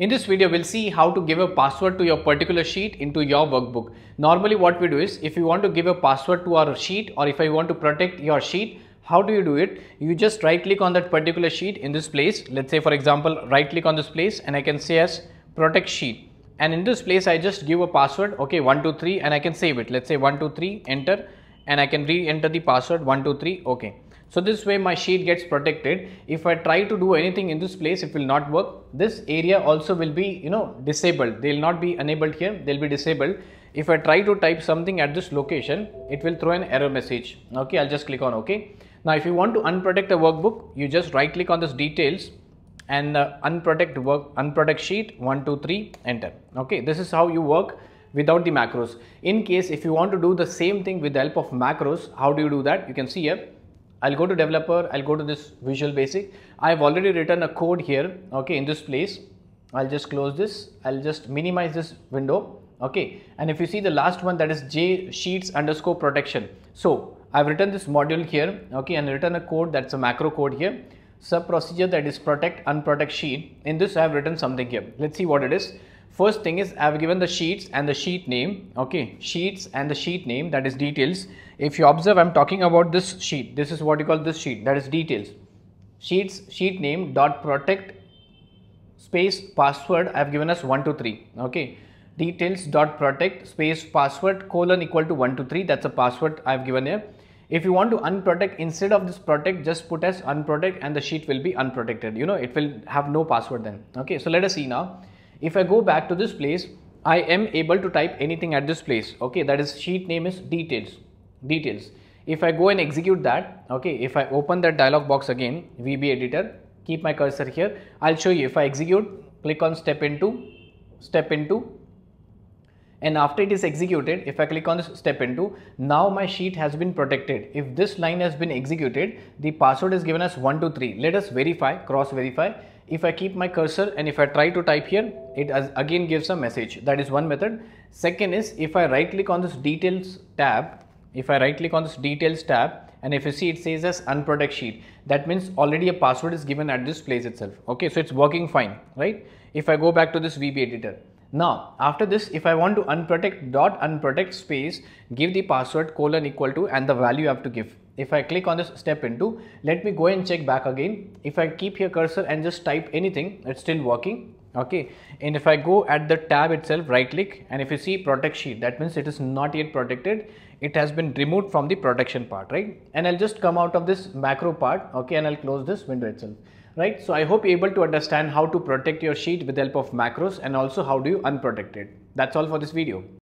In this video, we'll see how to give a password to your particular sheet into your workbook. Normally what we do is, if you want to give a password to our sheet or if I want to protect your sheet, how do you do it? You just right click on that particular sheet in this place. Let's say for example, right click on this place and I can say as protect sheet. And in this place, I just give a password, okay, 123 and I can save it. Let's say 123, enter and I can re-enter the password 123, okay. So this way my sheet gets protected. If I try to do anything in this place, it will not work. This area also will be, you know, disabled. They will not be enabled here. They'll be disabled. If I try to type something at this location, it will throw an error message. Okay, I'll just click on OK. Now, if you want to unprotect a workbook, you just right click on this details and uh, unprotect work, unprotect sheet, one, two, three, enter. Okay, this is how you work without the macros. In case if you want to do the same thing with the help of macros, how do you do that? You can see here I'll go to developer, I'll go to this Visual Basic. I've already written a code here, okay, in this place. I'll just close this. I'll just minimize this window, okay. And if you see the last one that is J sheets underscore protection. So I've written this module here, okay, and written a code that's a macro code here. Sub procedure that is protect unprotect sheet. In this I've written something here. Let's see what it is. First thing is I've given the sheets and the sheet name, okay, sheets and the sheet name that is details. If you observe, I'm talking about this sheet. This is what you call this sheet, that is details. Sheets, sheet name dot protect space password I've given us 1 to 3, okay. Details dot protect space password colon equal to 1 to 3, that's a password I've given here. If you want to unprotect instead of this protect just put as unprotect and the sheet will be unprotected you know it will have no password then okay so let us see now if I go back to this place, I am able to type anything at this place. Okay, that is sheet name is details, details. If I go and execute that, okay, if I open that dialog box again, VB editor, keep my cursor here. I'll show you if I execute, click on step into, step into, and after it is executed, if I click on this step into, now my sheet has been protected. If this line has been executed, the password is given as 123. Let us verify, cross verify if I keep my cursor and if I try to type here, it again gives a message. That is one method. Second is if I right click on this details tab, if I right click on this details tab and if you see it says as unprotect sheet, that means already a password is given at this place itself. Okay, so it's working fine, right? If I go back to this VB editor, now, after this, if I want to unprotect dot unprotect space, give the password colon equal to and the value I have to give. If I click on this step into, let me go and check back again. If I keep here cursor and just type anything, it's still working. Okay. And if I go at the tab itself, right click and if you see protect sheet, that means it is not yet protected. It has been removed from the protection part, right? And I'll just come out of this macro part. Okay. And I'll close this window itself right? So I hope you're able to understand how to protect your sheet with the help of macros and also how do you unprotect it. That's all for this video.